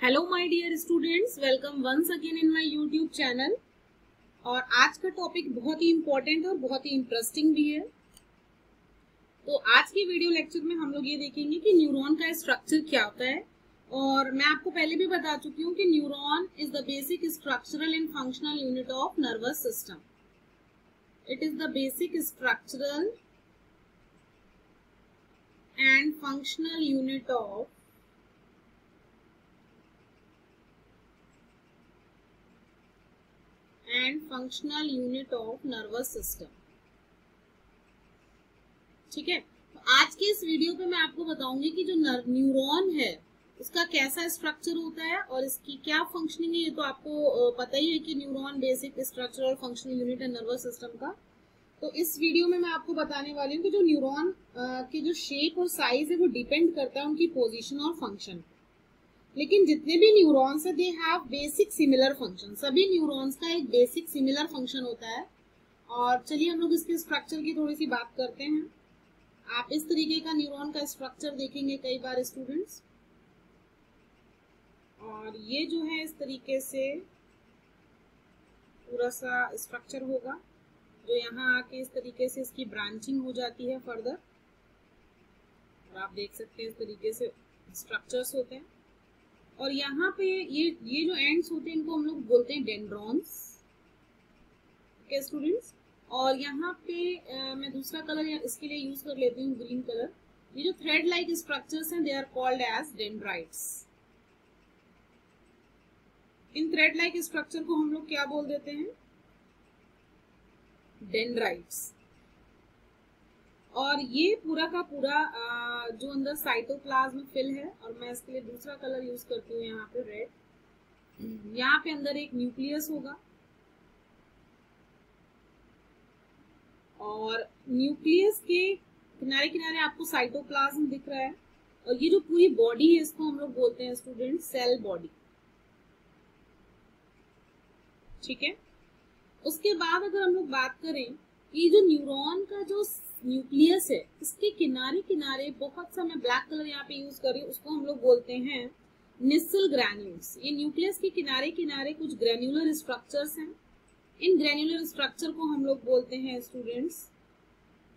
Hello my dear students welcome once again in my YouTube channel और आज का topic बहुत ही इम्पोर्टेंट और बहुत ही इंटरेस्टिंग भी है। तो आज की वीडियो लेक्चर में हम लोग ये देखेंगे कि न्यूरॉन का स्ट्रक्चर क्या होता है। और मैं आपको पहले भी बता चुकी हूँ कि neuron is the basic structural and functional unit of nervous system it is the basic structural and functional unit of and functional unit of nervous system ठीक है? तो आज के इस वीडियो पे मैं आपको बताऊँगी कि जो न्यूरॉन है, उसका कैसा स्ट्रक्चर होता है और इसकी क्या फंक्शनिंग है, ये तो आपको पता ही है कि न्यूरॉन बेसिक स्ट्रक्चर और फंक्शनल यूनिट है नर्वस सिस्टम का। तो इस वीडियो में मैं आपको बताने वाली हूँ कि जो न्यूरॉन की जो शेप और साइज़ है, वो डिपेंड करता है उनकी पोजिशन और फ़ंक्शन लेकिन जितने भी न्यूरॉन्स है they have basic similar function सभी न्यूरॉन्स का एक बेसिक सिमिलर फ़ंक्शन होता है। और चलिए हम लोग इसके स्ट्रक्चर की थोड़ी सी बात करते हैं। आप इस तरीके का न्यूरॉन का स्ट्रक्चर देखेंगे कई बार स्टूडेंट्स और ये जो है इस तरीके से पूरा सा स्ट्रक्चर होगा, जो यहाँ आके इस तरीके से इसकी ब्रांचिंग हो जाती है फर्दर और आप देख सकते हैं इस तरीके से स्ट्रक्चर्स होते हैं। और यहाँ पे ये ये जो एंड्स होते हैं इनको हम लोग बोलते हैं डेंड्रॉन्स ओके स्टूडेंट्स और यहाँ पे आ, मैं दूसरा कलर इसके लिए यूज़ कर लेती हूँ ग्रीन कलर ये जो थ्रेड लाइक स्ट्रक्चर्स हैं they are called as dendrites in thread like structure को हम लोग क्या बोल देते हैं? डेंड्राइट्स और ये पूरा का पूरा जो अंदर साइटोप्लाज्म फिल है, और मैं इसके लिए दूसरा कलर यूज़ करती हूँ यहाँ पे रेड यहाँ पे अंदर एक न्यूक्लियस होगा। और न्यूक्लियस के किनारे किनारे आपको साइटोप्लाज्म दिख रहा है। और ये जो पूरी बॉडी है, इसको हम लोग बोलते हैं स्टूडेंट सेल बॉडी ठीक है? उसके बाद अगर हम लोग बात करें कि जो न्यूरॉन का जो न्यूक्लियस है, इसके किनारे किनारे बहुत सा मैं ब्लैक कलर यहाँ पे यूज़ कर रही हूँ, उसको हम लोग बोलते हैं निसल ग्रैन्यूल्स ये न्यूक्लियस के किनारे किनारे कुछ ग्रैन्युलर स्ट्रक्चर्स हैं। इन ग्रैन्युलर स्ट्रक्चर को हम लोग बोलते हैं स्टूडेंट्स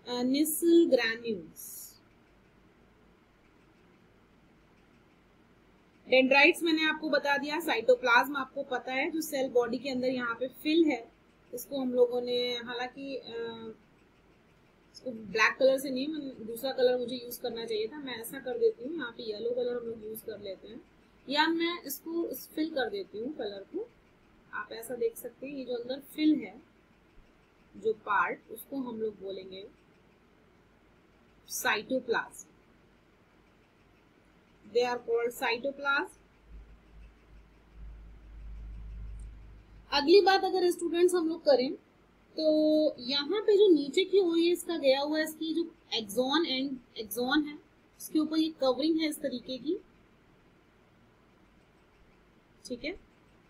निसल ग्रैन्यूल्स डेंड्राइट्स मैंने आपको बता दिया साइटोप्लाज्म आपको पता है, जो सेल बॉडी के अंदर यहाँ पे फिल है, इसको हम लोगों ने, हालाँकि इसको ब्लैक कलर से नहीं, मैं दूसरा कलर मुझे यूज़ करना चाहिए था, मैं ऐसा कर देती हूँ, यहाँ पे येलो कलर हम लोग यूज़ कर लेते हैं। या मैं इसको फिल कर देती हूँ कलर को। आप ऐसा देख सकते हैं, ये जो अंदर फिल है, जो पार्ट उसको हम लोग बोलेंगे cytoplasm they are called cytoplasm अगली बात अगर स्टूडेंट्स हम लोग करें तो यहाँ पे जो नीचे की हुई है इसका गया हुआ है, इसकी जो एक्सॉन एंड एक्सॉन है, उसके ऊपर ये कवरिंग है इस तरीके की। ठीक है?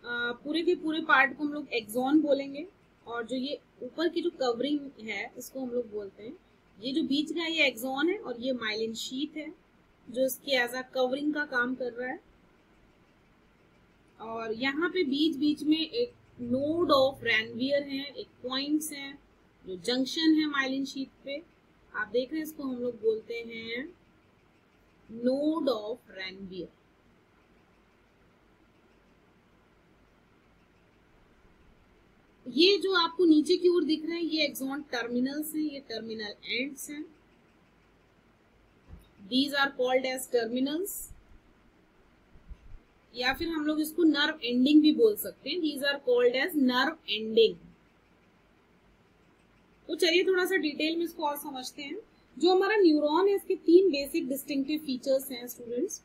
पूरे के पूरे पार्ट को हम लोग एक्सॉन बोलेंगे, और जो ये ऊपर की जो कवरिंग है, इसको हम लोग बोलते हैं। ये जो बीच का ये एक्सॉन है, और ये माइलिन शीट है, जो इसकी एज अ कवरिंग का काम कर रहा है। और यहाँ पे बीच बीच में एक नोड ऑफ़ रैनवियर है, एक पॉइंट्स हैं, जो जंक्शन है माइलिन शीट पे। आप देख रहे हैं, इसको हम लोग बोलते हैं नोड ऑफ़ रैनवियर ये जो आपको नीचे की ओर दिख रहे हैं, ये एक्सॉन टर्मिनल्स हैं, ये टर्मिनल एंड्स हैं। These are called as terminals या फिर हम लोग इसको नर्व एंडिंग भी बोल सकते हैं। These are called as nerve ending. तो चलिए थोड़ा सा डिटेल में इसको और समझते हैं। जो हमारा न्यूरॉन है इसके तीन बेसिक डिस्टिंक्टिव फीचर्स हैं स्टूडेंट्स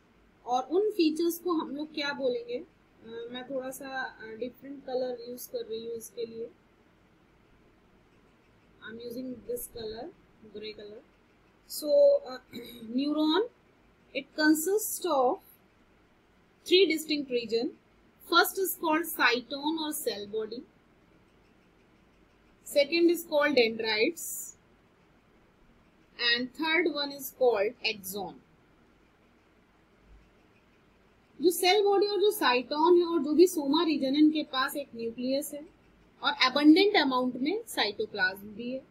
और उन फीचर्स को हम लोग क्या बोलेंगे? uh, मैं थोड़ा सा डिफरेंट कलर यूज़ कर रही हूँ इसके लिए। I am using this colour grey colour so neuron it consist of three distinct region. First is called cytone or cell body. Second is called dendrites. And third one is called axon. जो cell body और जो साइटोन है और जो भी Soma reason है, इनके पास एक न्यूक्लियस है और एबंडेंट अमाउंट में साइटोप्लाज्म भी है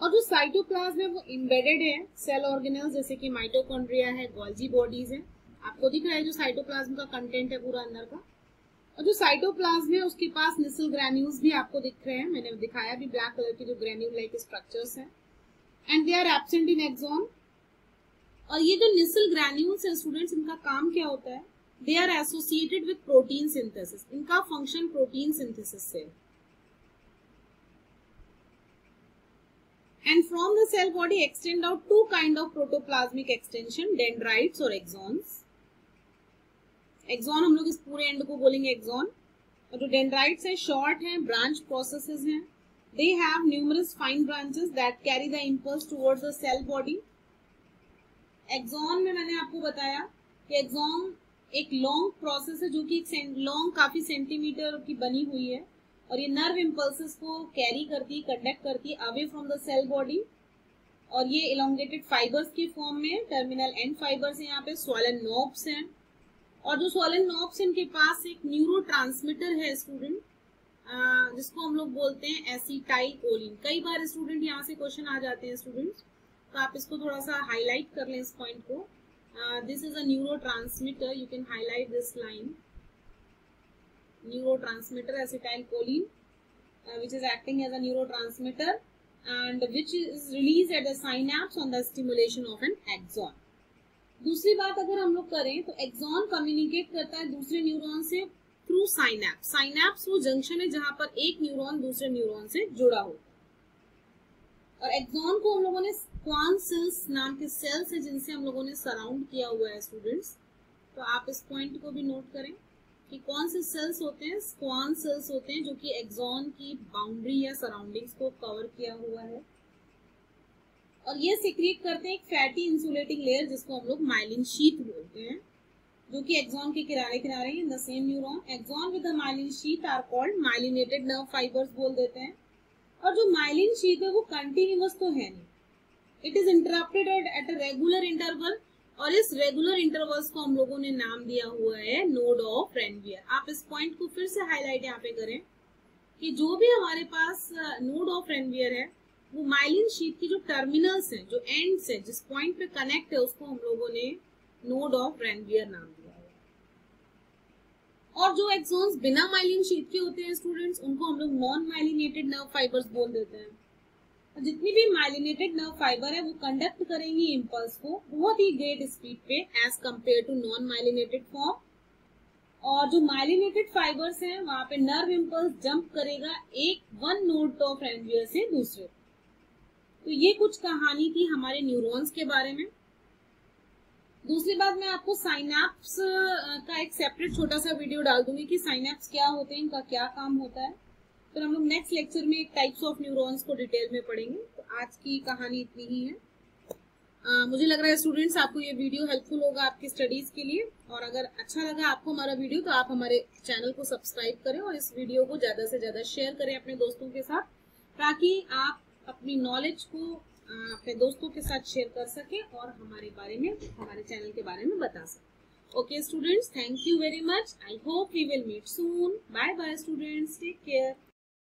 और जो साइटोप्लाज्म है, वो इम्बेडेड है सेल ऑर्गेनल्स जैसे कि माइटोकॉन्ड्रिया है गोल्जी बॉडीज है आपको दिख रहा है जो साइटोप्लाज्म का कंटेंट है पूरा अंदर का। और जो साइटोप्लाज्म है, उसके पास निसल ग्रेन्यूल्स भी आपको दिख रहे हैं। मैंने दिखाया भी ब्लैक कलर के जो ग्रेन्यूल लाइक स्ट्रक्चर्स हैं। And they are absent in axon और ये जो निसल ग्रेन्यूल्स है स्टूडेंट्स इनका काम क्या होता है? They are associated with protein synthesis इनका फ़ंक्शन प्रोटीन सिंथेसिस से and from the cell body extend out two kind of protoplasmic extension, dendrites or axons axon हम लोग इस पूरे एंड को बोलेंगे एक्सॉन और जो डेंड्राइट्स है शॉर्ट है ब्रांच प्रोसेसेस हैं they have numerous fine branches that carry the impulse towards the cell body axon में मैंने आपको बताया कि एक्सॉन एक लॉन्ग प्रोसेस है जो कि एक लॉन्ग काफ़ी सेंटीमीटर की बनी हुई है और ये नर्व इम्पल्सेस को कैरी करती कंडक्ट करती away from the cell body और ये इलोंगेटेड फाइबर्स के फॉर्म में टर्मिनल एंड फाइबर्स यहाँ पे स्वालन नोब्स हैं। और जो स्वालन नोब्स इनके पास एक न्यूरो है स्टूडेंट जिसको हम लोग बोलते हैं एसिटाइल कोलिन कई बार स्टूडेंट यहाँ से क्वेश्चन आ जाते हैं स्टूडेंट्स तो आप इसको थोड़ा सा हाईलाइट कर लें इस पॉइंट को। This is a neurotransmitter you can highlight this line neurotransmitter acetylcholine uh, which is acting as a neurotransmitter and which is released at the synapse on the stimulation of दूसरी बात अगर हम लोग करें तो एक्सॉन कम्युनिकेट करता है दूसरे न्यूरॉन से थ्रू साइनैप्स साइनैप्स वो जंक्शन है जहाँ पर एक न्यूरॉन दूसरे न्यूरॉन से जुड़ा हो। और एक्सॉन को हम लोगों ने क्वान सेल्स नाम के सेल्स है जिनसे हम लोगों ने सराउंड किया हुआ है स्टूडेंट्स तो आप इस पॉइंट को भी नोट करें कि कौन से सेल्स होते हैं? स्क्वान सेल्स होते हैं जो कि एक्सॉन की बाउंड्री या सराउंडिंग्स को कवर किया हुआ है। और ये सिक्रिएट करते हैं एक फैटी इंसुलेटिंग लेयर जिसको हम लोग माइलिन शीट बोलते हैं, जो कि एक्सॉन के किनारे किनारे in the same neuron axon with myelin sheath are called myelinated nerve fibres बोल देते हैं। और जो माइलिन शीट है, वो कंटिन्यूस तो है नहीं। It is interrupted at a regular interval और इस रेगुलर इंटरवल्स को हम लोगों ने नाम दिया हुआ है नोड ऑफ़ रेनवियर आप इस पॉइंट को फिर से हाईलाइट यहाँ पे करें कि जो भी हमारे पास नोड ऑफ़ रेनवियर है वो माइलिन शीट की जो टर्मिनल्स हैं, जो एंड्स हैं, जिस पॉइंट पे कनेक्ट है, उसको हम लोगों ने नोड ऑफ़ रेनवियर नाम दिया और जो एक्सोन्स बिना माइलिन शीट के होते हैं स्टूडेंट्स उनको हम लोग नॉन माइलिनेटेड नर्व फाइबर्स बोल देते हैं। जितनी भी माइलिनेटेड नर्व फाइबर है, वो कंडक्ट करेंगी इम्पल्स को बहुत ही ग्रेट स्पीड पे as compare to non myelinated form और जो माइलिनेटेड फाइबर्स हैं, वहाँ पे नर्व इम्पल्स जंप करेगा एक वन नोड ऑफ़ एनवियर से दूसरे तो ये कुछ कहानी थी हमारे न्यूरॉन्स के बारे में। दूसरी बात मैं आपको साइनैप्स का एक सेपरेट छोटा सा वीडियो डाल दूँगी कि साइनैप्स क्या होते हैं इनका क्या काम होता है। फिर हम लोग नेक्स्ट लेक्चर में टाइप्स ऑफ़ न्यूरॉन्स को डिटेल में पढ़ेंगे। तो आज की कहानी इतनी ही है। आ, मुझे लग रहा है स्टूडेंट्स आपको ये वीडियो हेल्पफुल होगा आपकी स्टडीज़ के लिए। और अगर अच्छा लगा आपको हमारा वीडियो तो आप हमारे चैनल को सब्सक्राइब करें और इस वीडियो को ज़्यादा से ज़्यादा शेयर करें अपने दोस्तों के साथ ताकि आप अपनी नॉलेज को अपने दोस्तों के साथ शेयर कर सके और हमारे बारे में, हमारे चैनल के बारे में बता सके। Okay students thank you very much I hope you will meet soon bye bye students take care